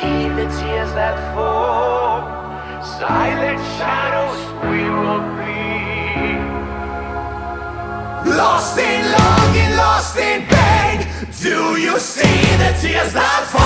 see the tears that fall. Silent shadows we will be. Lost in longing, lost in pain. Do you see the tears that fall?